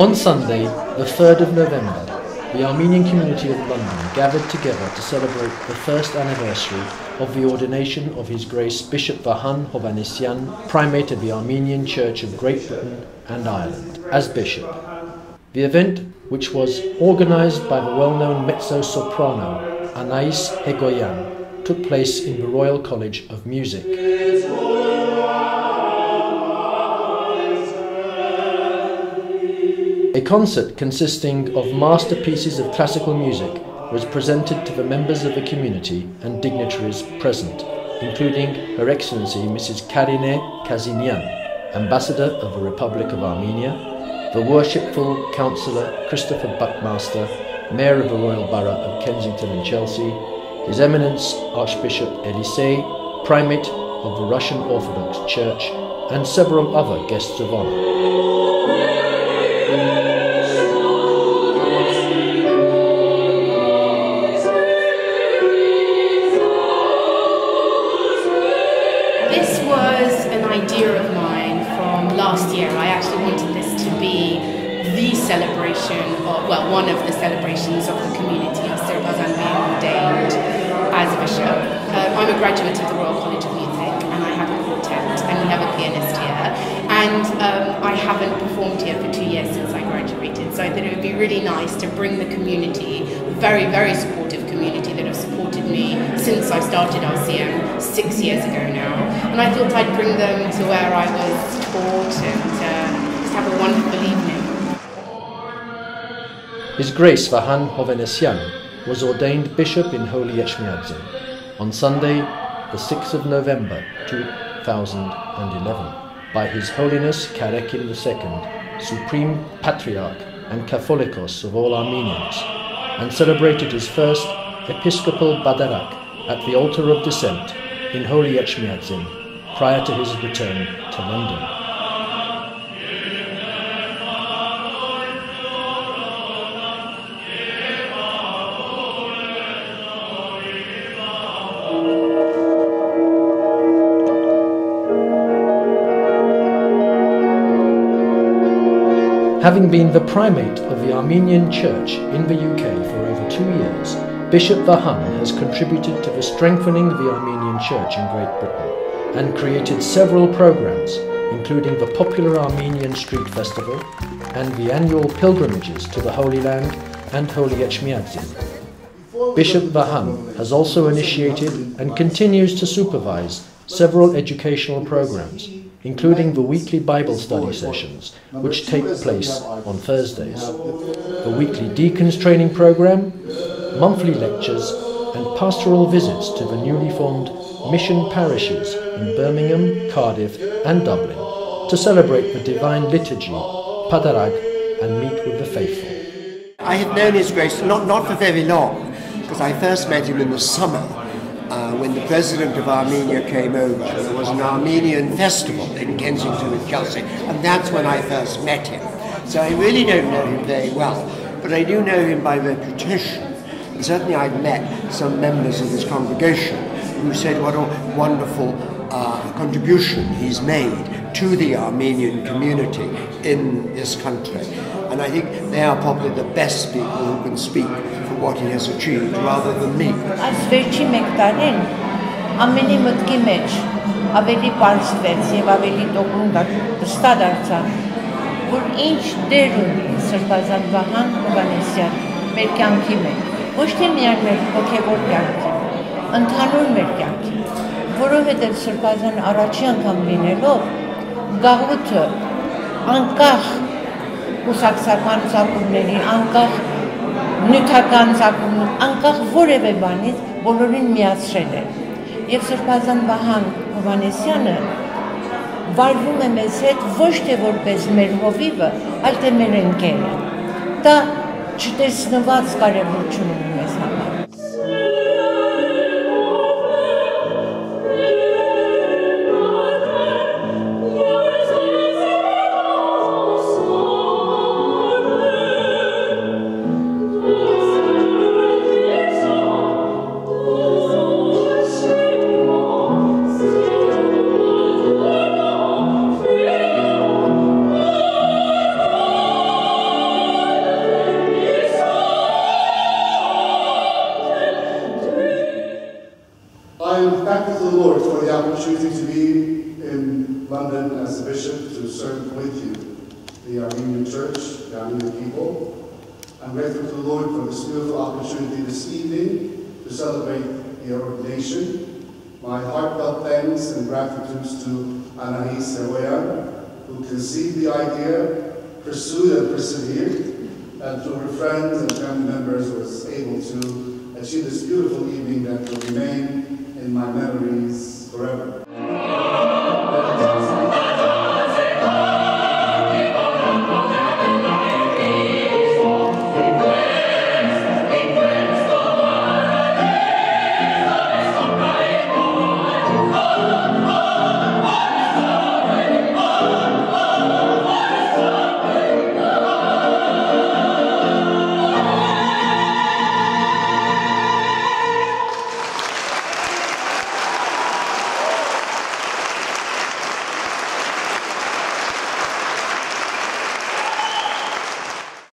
On Sunday, the 3rd of November, the Armenian community of London gathered together to celebrate the first anniversary of the ordination of His Grace Bishop Vahan Hovanesyan, Primate of the Armenian Church of Great Britain and Ireland, as Bishop. The event, which was organised by the well-known mezzo-soprano Anais Heghoyan, took place in the Royal College of Music. A concert consisting of masterpieces of classical music was presented to the members of the community and dignitaries present, including Her Excellency Mrs. Karine Kazinian, Ambassador of the Republic of Armenia, the Worshipful Councillor Christopher Buckmaster, Mayor of the Royal Borough of Kensington and Chelsea, His Eminence Archbishop Elisei, Primate of the Russian Orthodox Church, and several other guests of honour. Idea of mine from last year. I actually wanted this to be the celebration, of, well, one of the celebrations of the community of Srbazan being ordained as a bishop. Um, I'm a graduate of the Royal College of Music and I have a quartet and we have a pianist here. And um, I haven't performed here for two years since I graduated, so I thought it would be really nice to bring the community, very, very supportive community that have supported me since I started RCM six years ago now. And I thought I'd bring them to where I was taught and uh, just have a wonderful evening. His Grace Vahan Hovanesyan was ordained Bishop in Holy Echmiadzin on Sunday, the 6th of November 2011, by His Holiness Karekin II, Supreme Patriarch and Catholicos of all Armenians, and celebrated his first Episcopal Badarak at the altar of descent in Holy Echmiadzin prior to his return to London. Having been the primate of the Armenian Church in the UK for over two years, Bishop Vahan has contributed to the strengthening of the Armenian Church in Great Britain and created several programs, including the popular Armenian Street Festival and the annual pilgrimages to the Holy Land and Holy Echmiadzin. Bishop Vahan has also initiated and continues to supervise several educational programs, including the weekly Bible study sessions, which take place on Thursdays, the weekly Deacons Training Program, monthly lectures, and pastoral visits to the newly formed mission parishes in Birmingham, Cardiff, and Dublin to celebrate the Divine Liturgy, Padarag, and meet with the faithful. I have known His Grace not, not for very long, because I first met him in the summer uh, when the president of Armenia came over. There was an Armenian festival in Kensington and Chelsea, and that's when I first met him. So I really don't know him very well, but I do know him by reputation. And certainly I've met some members of his congregation who said what a wonderful uh, contribution he's made to the Armenian community in this country. And I think they are probably the best people who can speak for what he has achieved rather than me. Այս վերջի մեկ տարին ամենի մտքի մեջ ավելի պարզվեց եւ ավելի տոկուն վստահ դարձա, որ ինչ դեր ունի Սրբազան Վահան Հովանեսյան մեր կյանքի մեջ, ոչ թե միայն մեր հոգևոր կյանքի, ընդհանուր մեր կյանքի, որովհետեւ Սրբազան առաջի անգամ լինելով գաղութը անկախ ուսակցական ցակումների, անկախ նյութական ցակումներ, անկախ որևէ բանից բոլորին միացրել է։ Եվ Սրբազան Վահան Հովանեսյանը վարվում է մեզ հետ ոչ թե որպես մեր հովիվը, այլ թե մեր ընկերը։ Դա չտեսնված կարևորություն ունի the Lord for the opportunity to be in London as bishop to serve with you, the Armenian Church, the Armenian people. I'm grateful to the Lord for this beautiful opportunity this evening to celebrate your ordination. My heartfelt thanks and gratitude to Anaïs Seroyan, who conceived the idea, pursued and persevered, and through her friends and family members was able to achieve this beautiful evening that will remain in my memories forever.